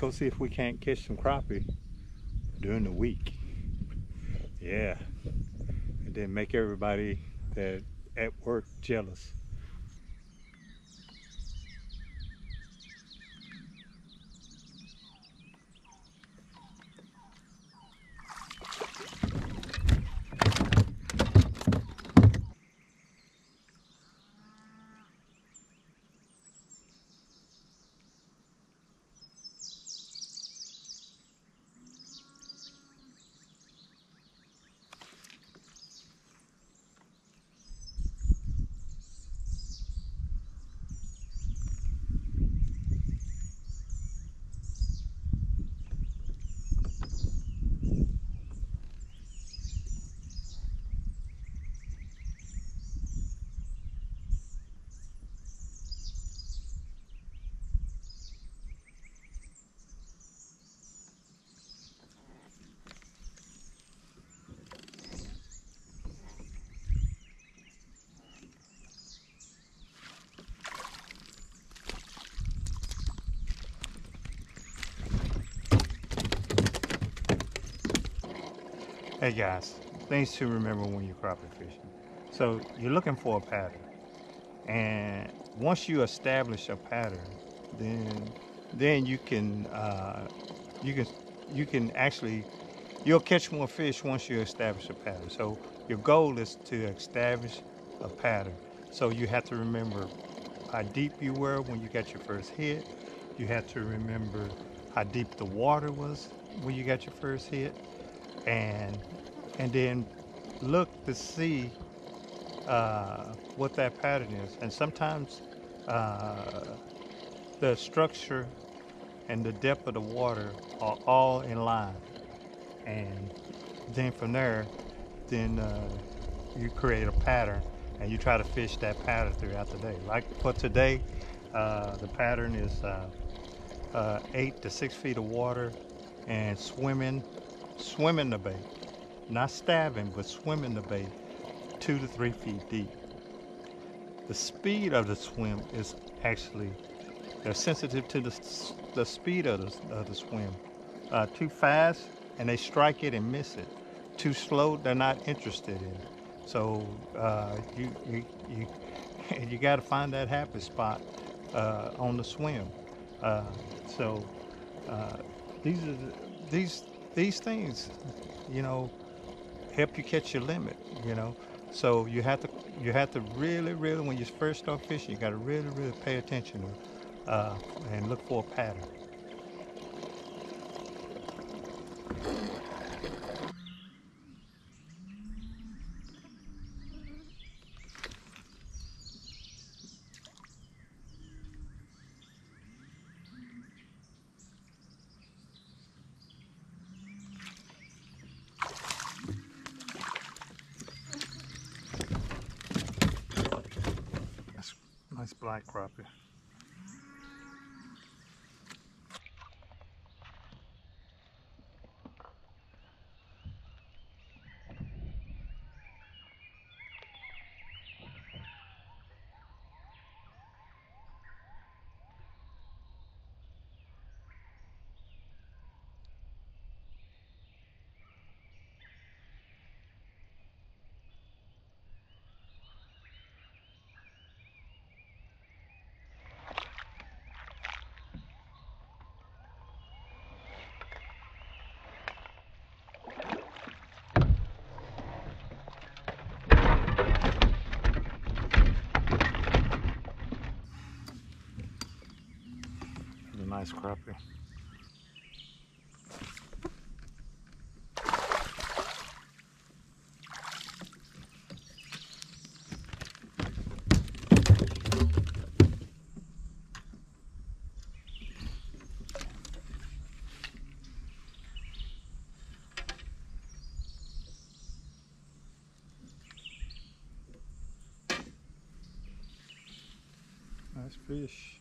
go see if we can't catch some crappie during the week. Yeah. And then make everybody that at work jealous. Hey guys, things to remember when you're crappie fishing. So you're looking for a pattern, and once you establish a pattern, then then you can uh, you can you can actually you'll catch more fish once you establish a pattern. So your goal is to establish a pattern. So you have to remember how deep you were when you got your first hit. You have to remember how deep the water was when you got your first hit and and then look to see uh, what that pattern is. And sometimes uh, the structure and the depth of the water are all in line. And then from there, then uh, you create a pattern and you try to fish that pattern throughout the day. Like for today, uh, the pattern is uh, uh, eight to six feet of water and swimming swimming the bait. Not stabbing, but swimming the bait two to three feet deep. The speed of the swim is actually, they're sensitive to the, the speed of the, of the swim. Uh, too fast and they strike it and miss it. Too slow, they're not interested in it. So uh, you, you, you, you got to find that happy spot uh, on the swim. Uh, so uh, these are the, these these things, you know, help you catch your limit, you know. So you have to you have to really, really when you first start fishing, you got to really, really pay attention uh, and look for a pattern. Nice black crappie. Nice crappie. Nice fish.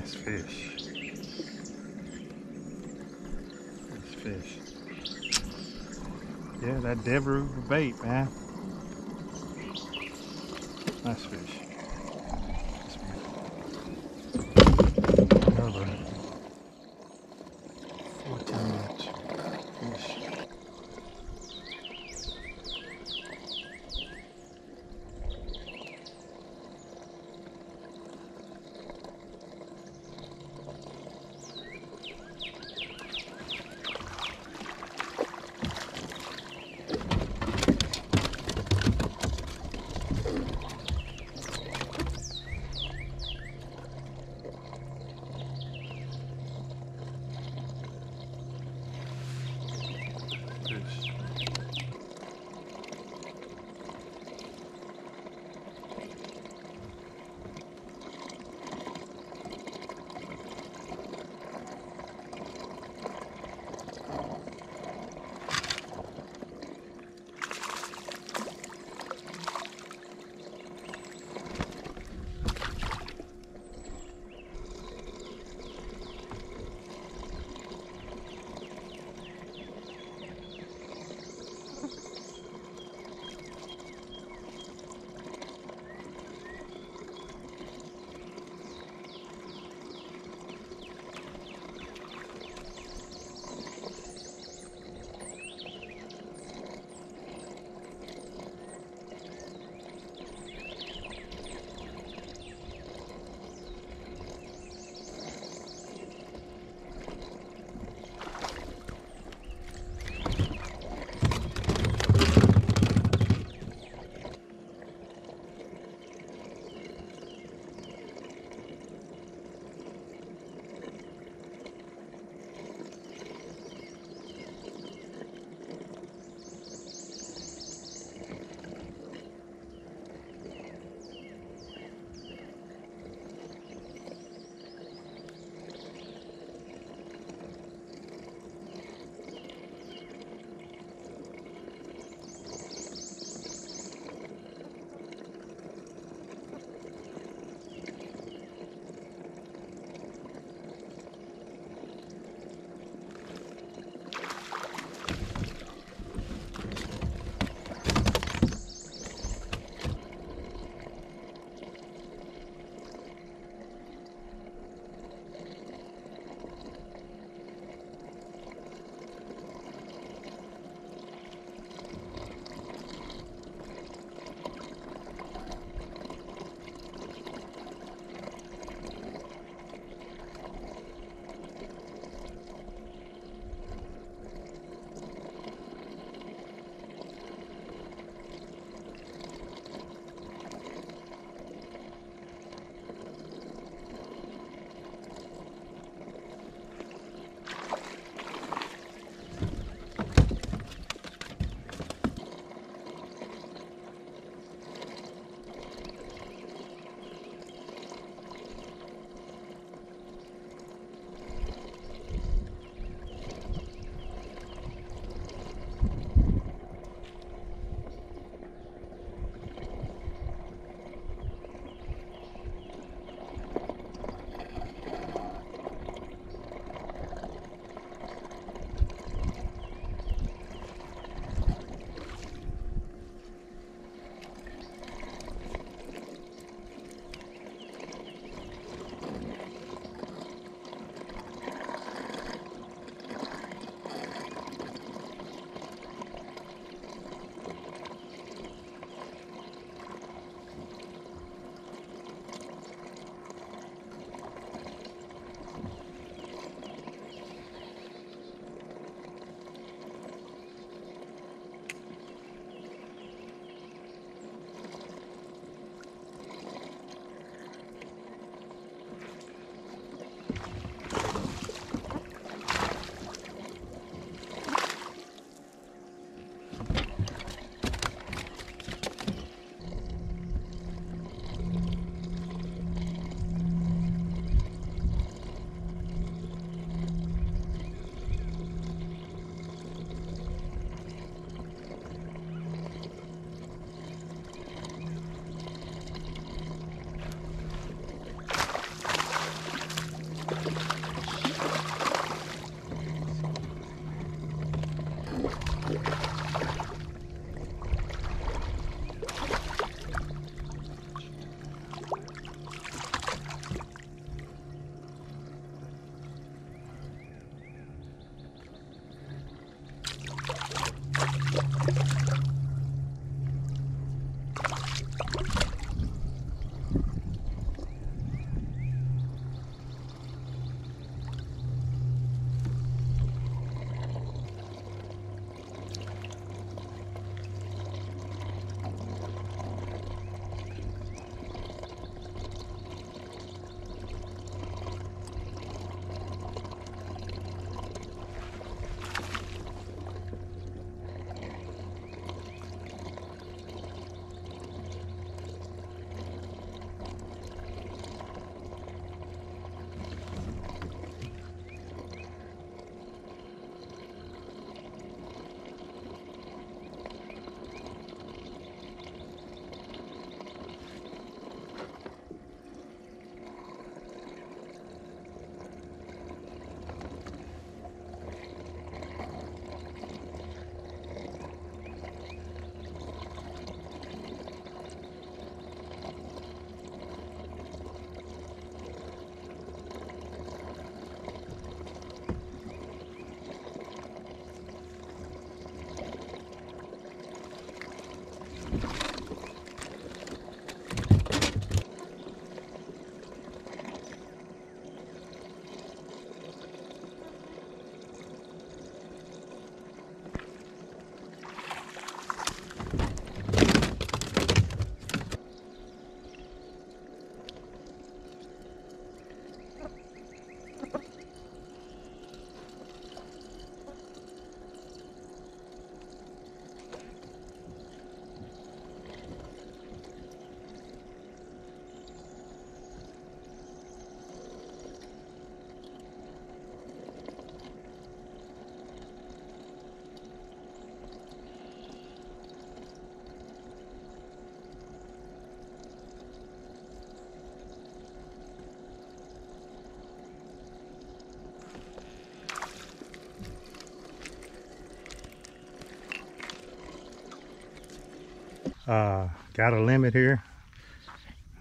Nice fish. Nice fish. Yeah, that Devereaux bait, man. Uh, got a limit here.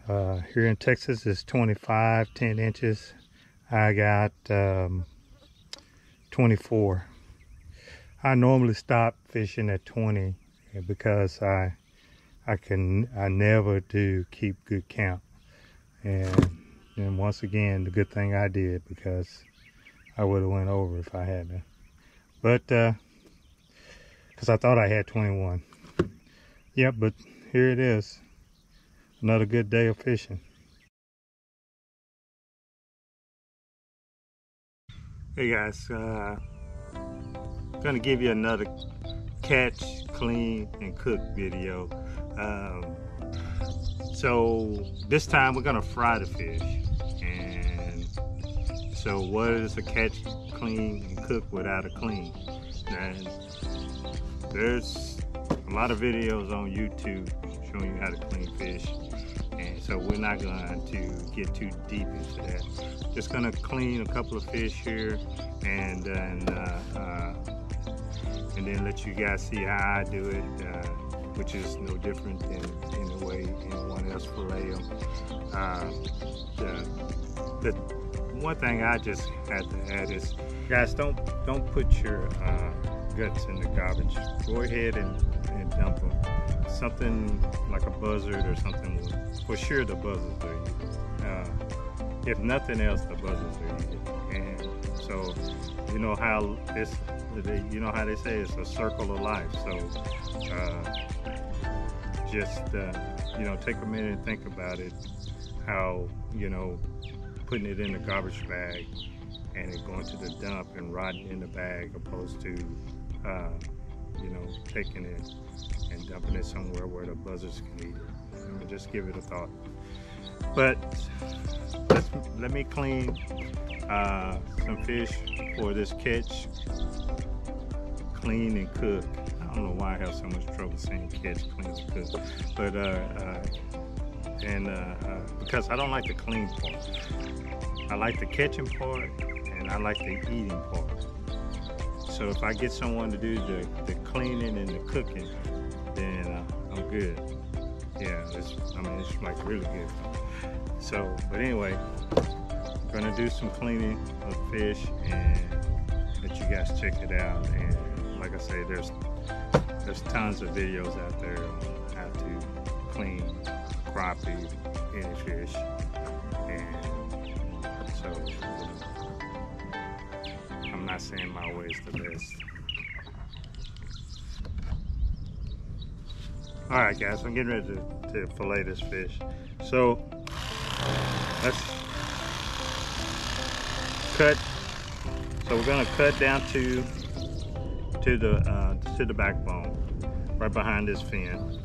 Uh, here in Texas is 25, 10 inches. I got um, 24. I normally stop fishing at 20 because I I can I never do keep good count. And and once again, the good thing I did because I would have went over if I hadn't. But because uh, I thought I had 21. Yep, but here it is. Another good day of fishing. Hey guys, uh, gonna give you another catch, clean, and cook video. Um, so this time we're gonna fry the fish. And so what is a catch, clean, and cook without a clean? And there's a lot of videos on YouTube showing you how to clean fish. And so we're not going to get too deep into that. Just gonna clean a couple of fish here and then uh, uh, and then let you guys see how I do it, uh, which is no different than in the way anyone else fillet them. Uh, the, the one thing I just had to add is, guys, don't don't put your uh, guts in the garbage. Go ahead and, and dump them. Something like a buzzard or something, for sure the buzzards are eating. Uh, if nothing else, the buzzards are. And so, you know how this, you know how they say it's a circle of life. So, uh, just, uh, you know, take a minute and think about it. How, you know, putting it in a garbage bag and it going to the dump and rotting in the bag opposed to uh, you know, taking it and dumping it somewhere where the buzzards can eat it. I mean, just give it a thought. But let me clean uh, some fish for this catch, clean and cook. I don't know why I have so much trouble saying catch, clean, and cook, but uh, uh, and uh, uh, because I don't like the clean part. I like the catching part, and I like the eating part. So if I get someone to do the, the cleaning and the cooking, then uh, I'm good. Yeah, it's, I mean, it's like really good. So, but anyway, I'm gonna do some cleaning of fish and let you guys check it out. And like I say, there's there's tons of videos out there on how to clean crappie, any fish. And not saying my way is the best. All right, guys, I'm getting ready to, to fillet this fish. So let's cut. So we're gonna cut down to to the uh, to the backbone, right behind this fin,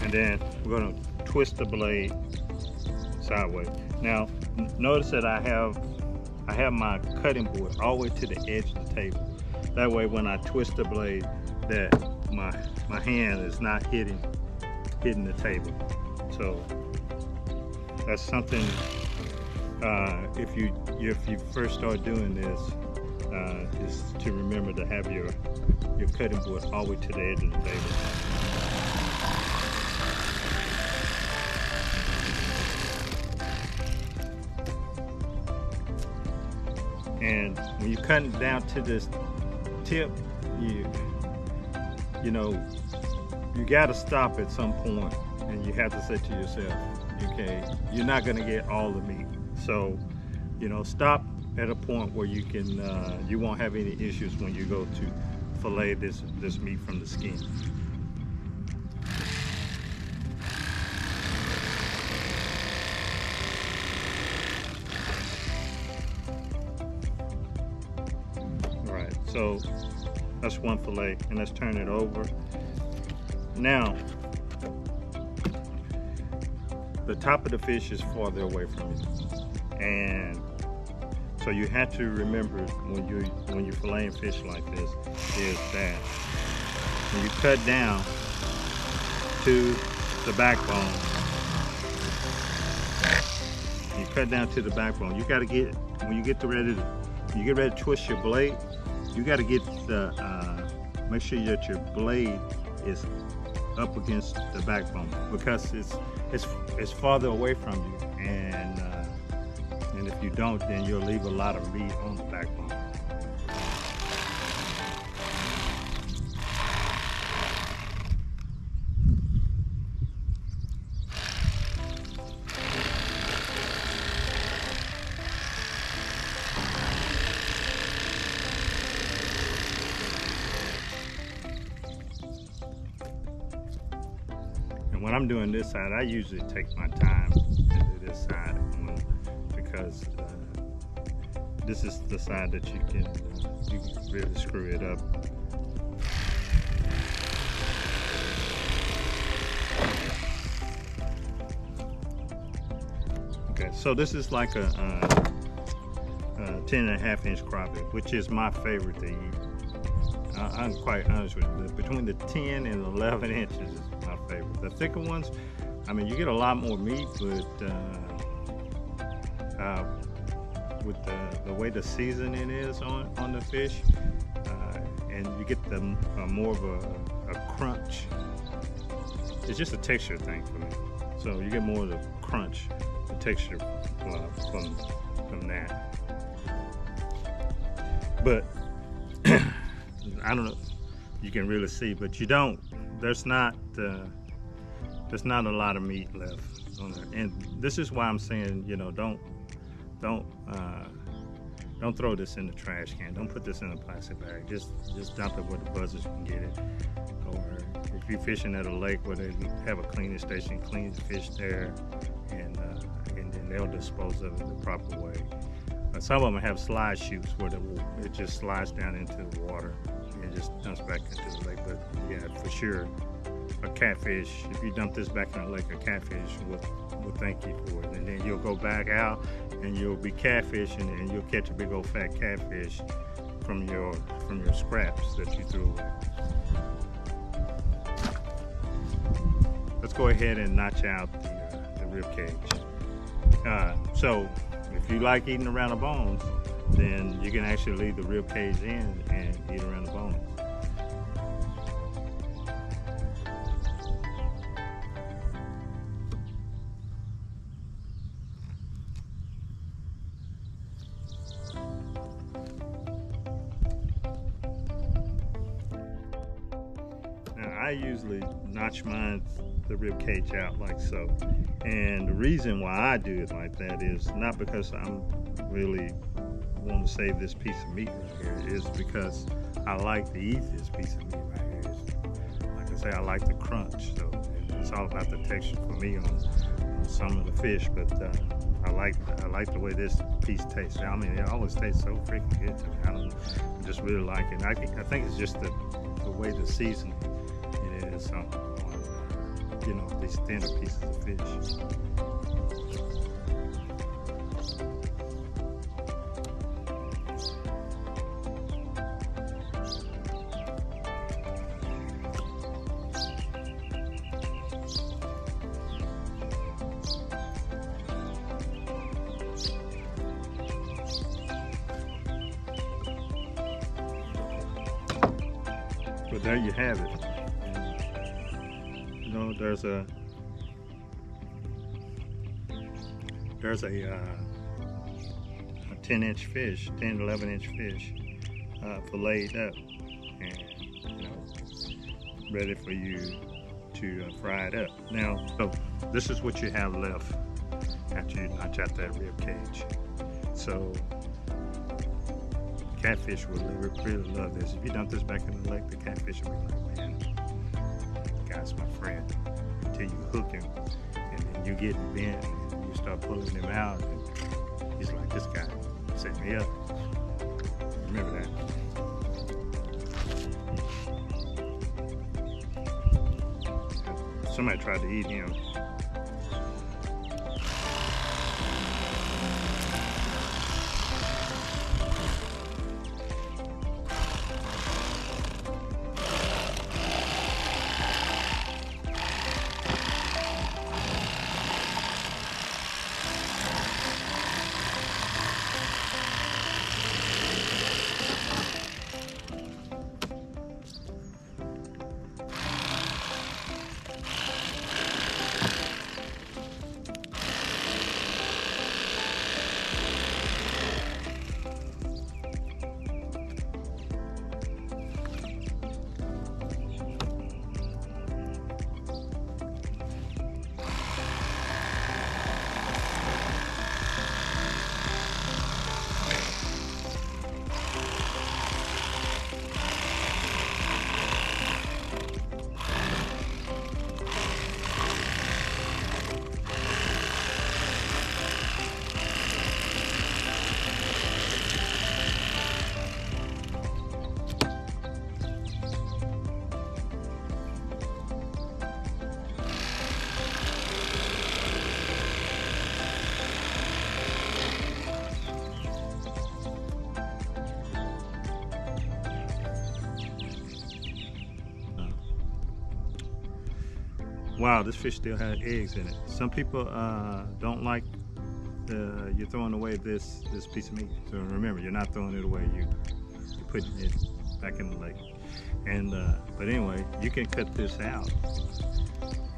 and then we're gonna twist the blade sideways. Now, notice that I have I have my cutting board all the way to the edge of the table. That way, when I twist the blade, that my my hand is not hitting hitting the table. So that's something. Uh, if you if you first start doing this, uh, is to remember to have your your cutting board all the way to the edge of the table. And when you cut it down to this tip, you you know, you got to stop at some point and you have to say to yourself, okay, you're not going to get all the meat. So, you know, stop at a point where you can, uh, you won't have any issues when you go to fillet this, this meat from the skin. So that's one fillet, and let's turn it over. Now, the top of the fish is farther away from you. And so you have to remember when you when you're filleting fish like this is that when you cut down to the backbone, you cut down to the backbone. You got to get when you get to ready to you get ready to twist your blade you got to get the uh, make sure that your blade is up against the backbone because it's it's it's farther away from you and uh, and if you don't then you'll leave a lot of meat on the backbone side, I usually take my time and do this side because uh, this is the side that you can you can really screw it up. Okay, so this is like a, a, a 10 and a half inch crappie, which is my favorite to eat. I, am quite honest with you. Between the 10 and 11 inches is my favorite. The thicker ones, I mean, you get a lot more meat, but uh, uh, with the, the way the seasoning is on, on the fish, uh, and you get the uh, more of a, a, crunch. It's just a texture thing for me. So you get more of the crunch, the texture uh, from, from that. But I don't know, you can really see, but you don't there's not uh, there's not a lot of meat left on there. And this is why I'm saying, you know, don't don't uh, don't throw this in the trash can. Don't put this in a plastic bag. Just just dump it where the buzzers can get it. Or if you're fishing at a lake where they have a cleaning station, clean the fish there, and uh, and then they'll dispose of it the proper way. Uh, some of them have slide chutes where the, it just slides down into the water and just dumps back into the lake. But yeah, for sure, a catfish, if you dump this back in the lake, a catfish will, will thank you for it. And then you'll go back out and you'll be catfishing and you'll catch a big old fat catfish from your from your scraps that you threw away. Let's go ahead and notch out the, uh, the rib cage. Uh, so if you like eating around the bones, then you can actually leave the rib cage in and eat around the bone. Notch mine the rib cage out like so. And the reason why I do it like that is not because I'm really want to save this piece of meat right here, is because I like to eat this piece of meat right here. It's, like I say, I like the crunch. So it's all about the texture for me on, on some of the fish, but uh, I like I like the way this piece tastes. I mean, it always tastes so freaking good to me. I don't I just really like it. I think I think it's just the the way the seasoning it is. Um, you know, pieces of fish. But there you have it. There's a there's a, uh, a 10 inch fish, 10, 11 inch fish, uh, filleted up, and you know, ready for you to uh, fry it up. Now, so this is what you have left after you notch out that rib cage. So catfish will really, really love this. If you dump this back in the lake, the catfish will be like, man, guy's my friend. You hook him, and then you get bent, and you start pulling him out, and he's like, this guy set me up. Remember that. Somebody tried to eat him. Wow, this fish still has eggs in it. Some people uh, don't like the, you're throwing away this this piece of meat. So remember, you're not throwing it away. You you're putting it back in the lake. And uh, but anyway, you can cut this out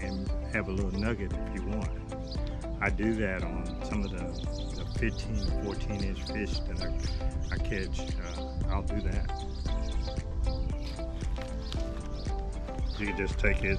and have a little nugget if you want. I do that on some of the, the 15, 14 inch fish that I, I catch. Uh, I'll do that. You can just take it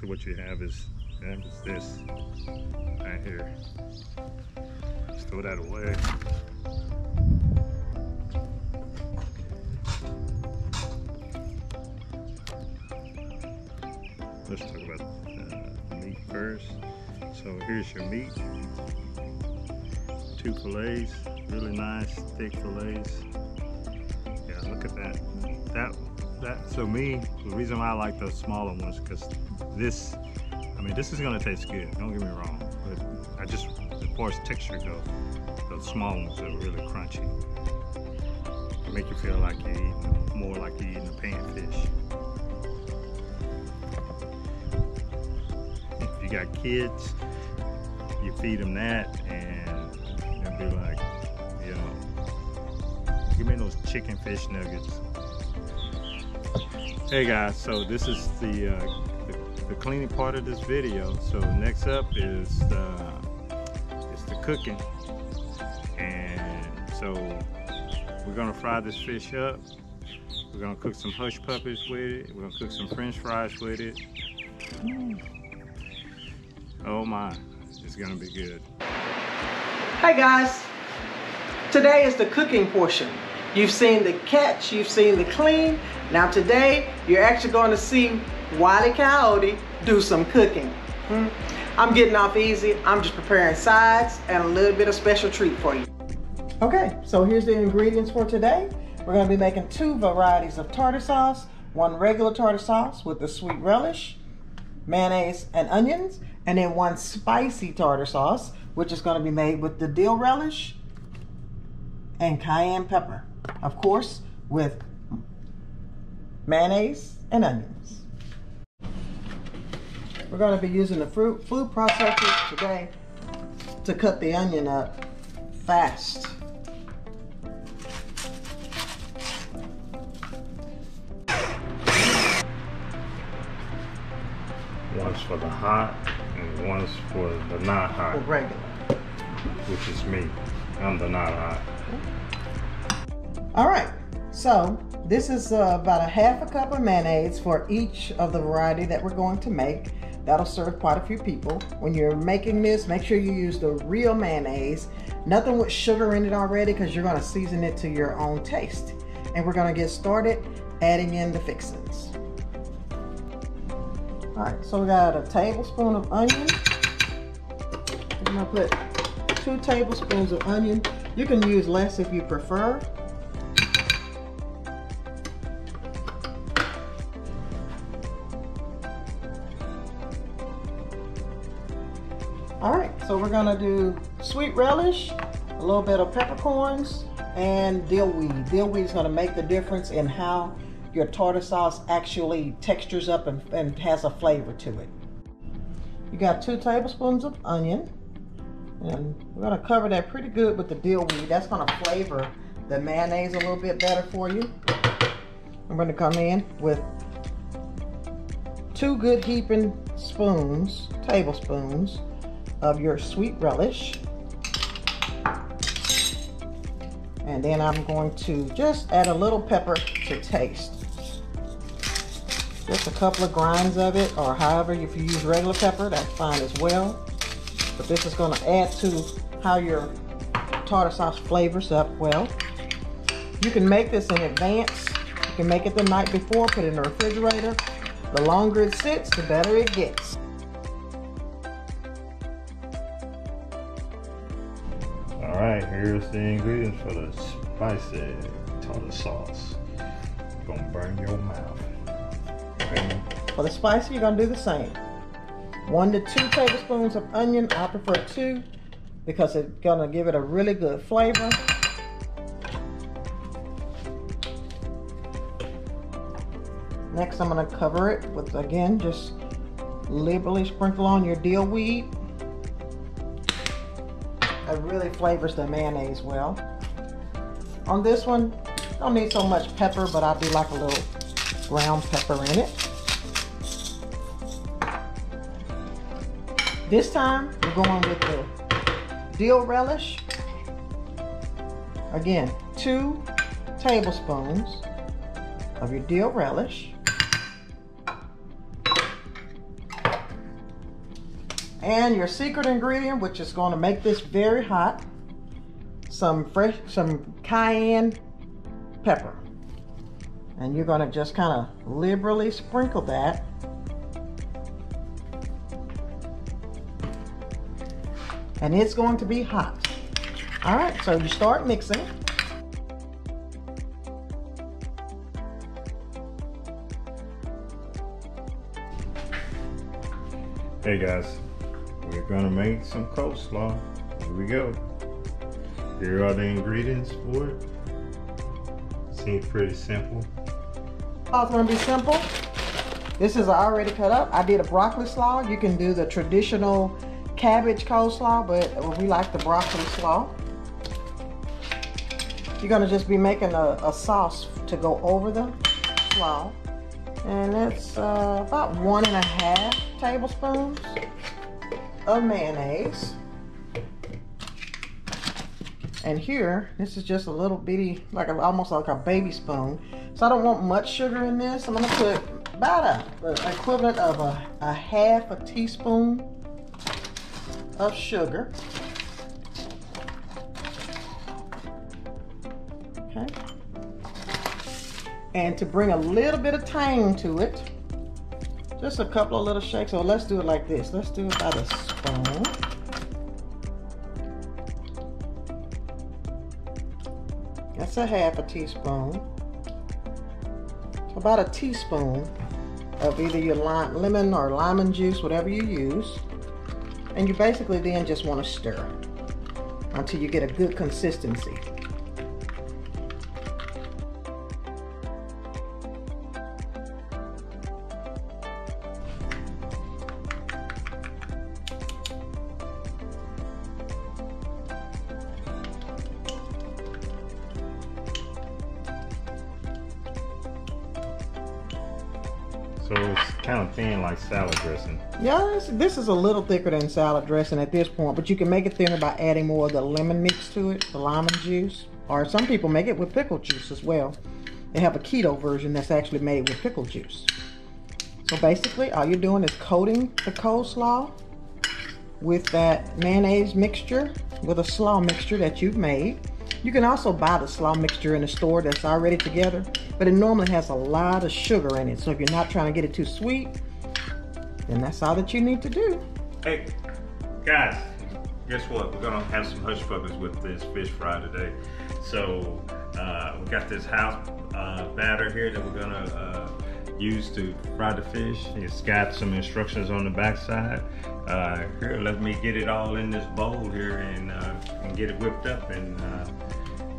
basically what you have is, have is this right here. Just throw that away. Let's talk about uh, first. So here's your meat. Two fillets, really nice thick fillets. Yeah, look at that. That that so me, the reason why I like the smaller ones because this I mean this is gonna taste good, don't get me wrong. But I just as far as texture go, those small ones are really crunchy. They make you feel like you're eating more like you're eating a panfish. If you got kids, you feed them that and they'll be like, you know, give me those chicken fish nuggets. Hey guys, so this is the, uh, the, cleaning part of this video. So next up is uh, is the cooking, and so we're gonna fry this fish up. We're gonna cook some hush puppies with it. We're gonna cook some French fries with it. Oh my, it's gonna be good. Hey guys, today is the cooking portion. You've seen the catch, you've seen the clean. Now today, you're actually going to see Wile E. Coyote do some cooking. Hmm? I'm getting off easy. I'm just preparing sides and a little bit of special treat for you. Okay, so here's the ingredients for today. We're going to be making two varieties of tartar sauce. One regular tartar sauce with the sweet relish, mayonnaise, and onions. And then one spicy tartar sauce, which is going to be made with the dill relish and cayenne pepper. Of course, with mayonnaise and onions. We're going to be using the fruit food processor today to cut the onion up fast. One's for the hot and one's for the not hot, regular. which is me. I'm the not hot. All right, so this is uh, about a half a cup of mayonnaise for each of the variety that we're going to make. That'll serve quite a few people. When you're making this, make sure you use the real mayonnaise. Nothing with sugar in it already because you're gonna season it to your own taste. And we're gonna get started adding in the fixings. All right, so we got a tablespoon of onion. I'm gonna put two tablespoons of onion. You can use less if you prefer. Gonna do sweet relish, a little bit of peppercorns, and dill weed. Dill weed is gonna make the difference in how your tartar sauce actually textures up and, and has a flavor to it. You got two tablespoons of onion, and we're gonna cover that pretty good with the dill weed. That's gonna flavor the mayonnaise a little bit better for you. I'm gonna come in with two good heaping spoons, tablespoons, of your sweet relish. And then I'm going to just add a little pepper to taste. Just a couple of grinds of it, or however, if you use regular pepper, that's fine as well. But this is gonna add to how your tartar sauce flavors up well. You can make this in advance. You can make it the night before, put it in the refrigerator. The longer it sits, the better it gets. Here's the ingredients for the spicy tartar sauce. Gonna burn your mouth. For the spicy, you're gonna do the same. One to two tablespoons of onion. I prefer two because it's gonna give it a really good flavor. Next, I'm gonna cover it with, again, just liberally sprinkle on your dill weed. Really flavors the mayonnaise well. On this one, don't need so much pepper, but I do like a little ground pepper in it. This time, we're going with the dill relish. Again, two tablespoons of your dill relish. And your secret ingredient, which is going to make this very hot, some fresh, some cayenne pepper. And you're going to just kind of liberally sprinkle that and it's going to be hot. All right, so you start mixing. Hey guys, gonna make some coleslaw. Here we go. Here are the ingredients for it. Seems pretty simple. Oh, it's gonna be simple. This is already cut up. I did a broccoli slaw. You can do the traditional cabbage coleslaw, but we like the broccoli slaw. You're gonna just be making a, a sauce to go over the slaw. And it's uh, about one and a half tablespoons of mayonnaise. And here, this is just a little bitty, like a, almost like a baby spoon. So I don't want much sugar in this. I'm gonna put about a, the equivalent of a, a half a teaspoon of sugar. Okay. And to bring a little bit of tang to it, just a couple of little shakes. So let's do it like this. Let's do it by That's a half a teaspoon. About a teaspoon of either your lime, lemon or lemon juice, whatever you use. And you basically then just want to stir until you get a good consistency. Yeah, this, this is a little thicker than salad dressing at this point, but you can make it thinner by adding more of the lemon mix to it, the lemon juice. Or some people make it with pickle juice as well. They have a keto version that's actually made with pickle juice. So basically, all you're doing is coating the coleslaw with that mayonnaise mixture, with a slaw mixture that you've made. You can also buy the slaw mixture in the store that's already together, but it normally has a lot of sugar in it. So if you're not trying to get it too sweet, then that's all that you need to do. Hey, guys, guess what? We're gonna have some hush puppies with this fish fry today. So uh, we got this house uh, batter here that we're gonna uh, use to fry the fish. It's got some instructions on the backside. Uh, here, let me get it all in this bowl here and, uh, and get it whipped up and uh,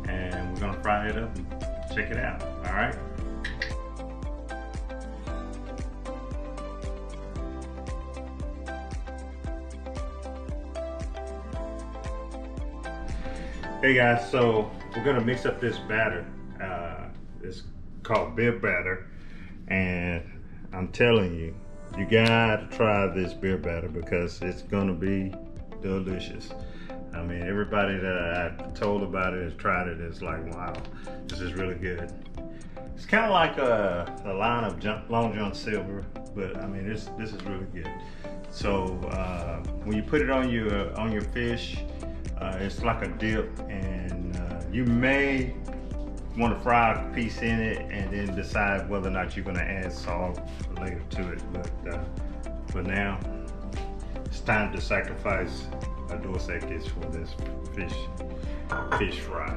and we're gonna fry it up and check it out. All right. Hey guys, so we're gonna mix up this batter. Uh, it's called beer batter, and I'm telling you, you gotta try this beer batter because it's gonna be delicious. I mean, everybody that I told about it has tried it. It's like, wow, this is really good. It's kind of like a, a line of John, Long John Silver, but I mean, this this is really good. So uh, when you put it on your on your fish, uh, it's like a dip, and uh, you may want to fry a piece in it and then decide whether or not you're going to add salt later to it. But uh, for now, it's time to sacrifice a Dos Equis for this fish fish fry.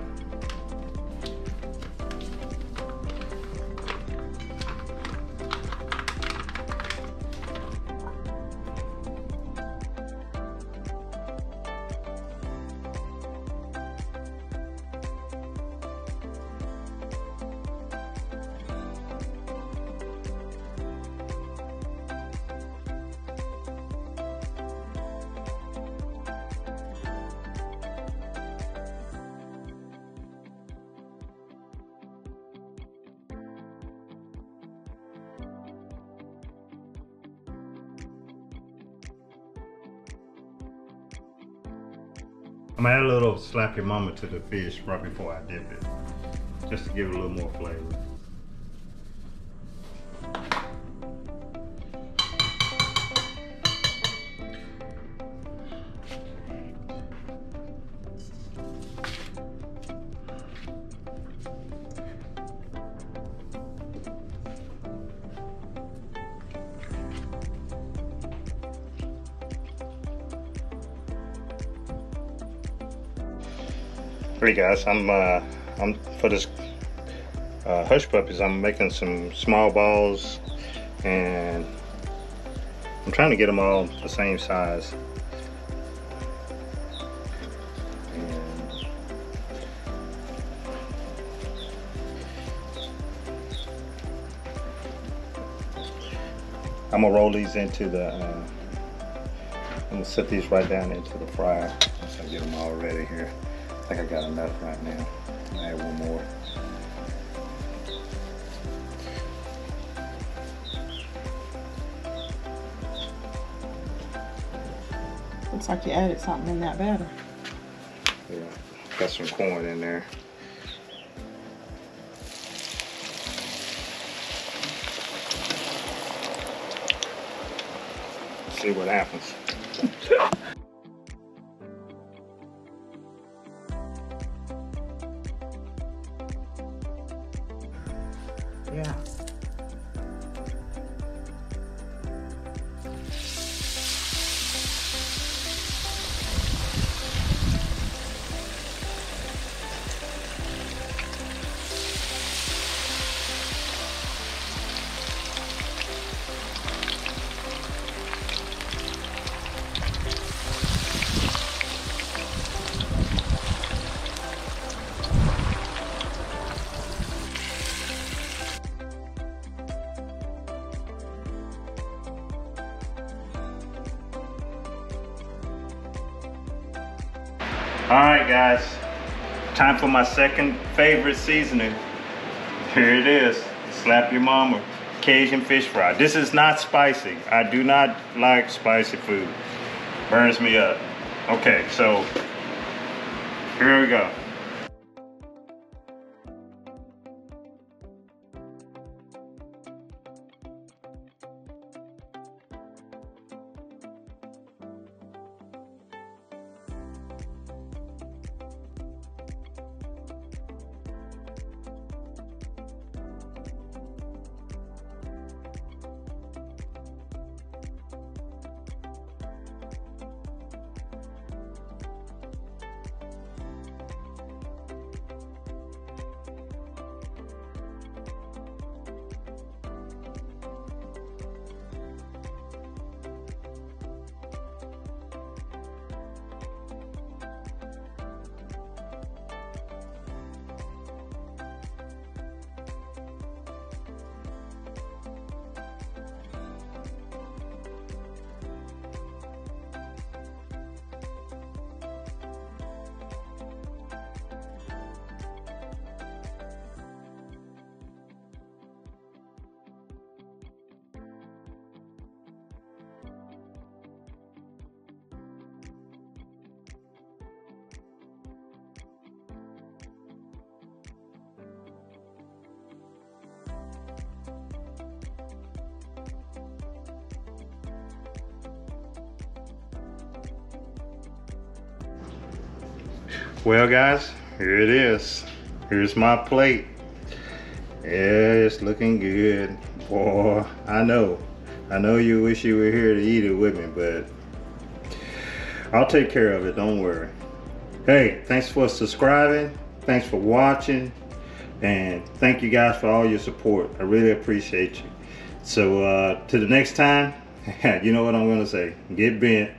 I'm gonna add a little slap your mama to the fish right before I dip it, just to give it a little more flavor. Guys, I'm uh, I'm for this uh, hush puppies. I'm making some small balls, and I'm trying to get them all the same size. I'm gonna roll these into the. Uh, I'm gonna set these right down into the fryer I get them all ready here. I think I got enough right now. I add one more. Looks like you added something in that batter. Yeah, got some corn in there. See what happens. guys. Time for my second favorite seasoning. Here it is. Slap your mama. Cajun fish fry. This is not spicy. I do not like spicy food. Burns me up. Okay, so here we go. Well, guys, here it is. Here's my plate. Yeah, it's looking good. Boy, I know. I know you wish you were here to eat it with me, but I'll take care of it. Don't worry. Hey, thanks for subscribing. Thanks for watching. And thank you guys for all your support. I really appreciate you. So, uh, to the next time, you know what I'm to say. Get bent